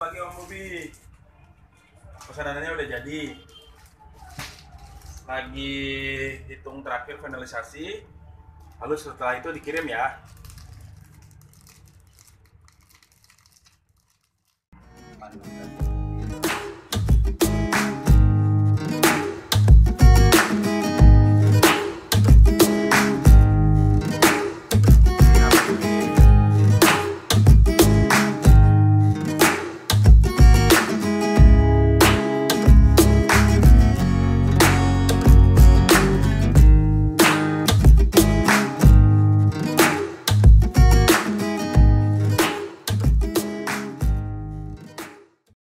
Pagi Om Bobi. Pesanannya udah jadi. Lagi hitung terakhir finalisasi. Lalu setelah itu dikirim ya. Mantap.